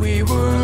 we were